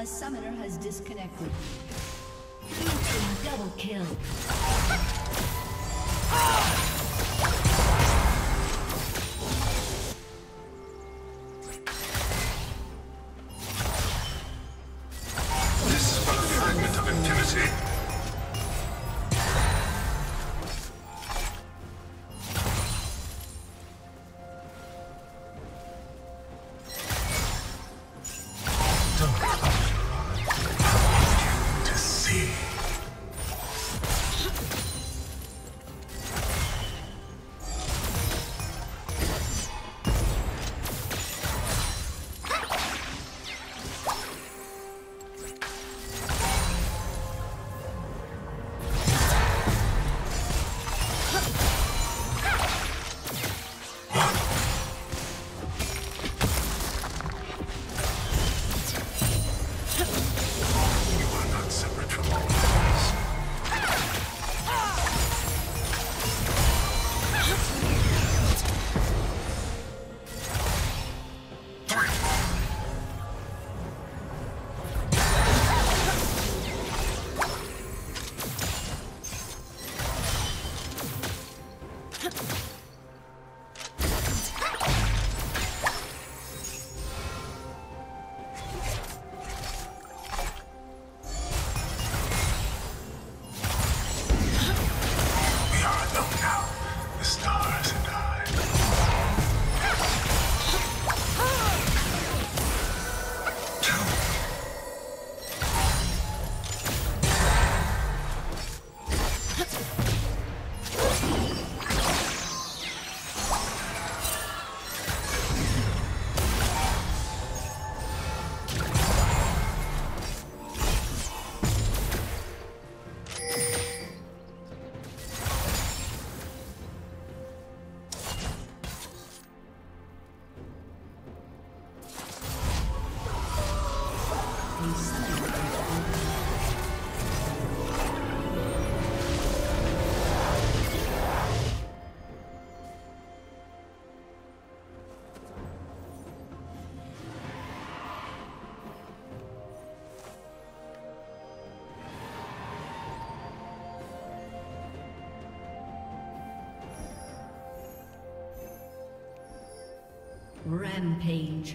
A summoner has disconnected. Double kill. Rampage.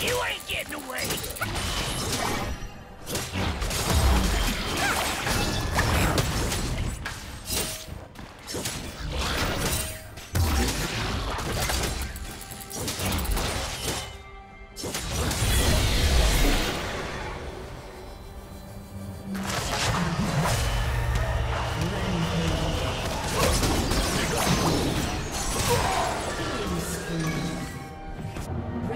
You ain't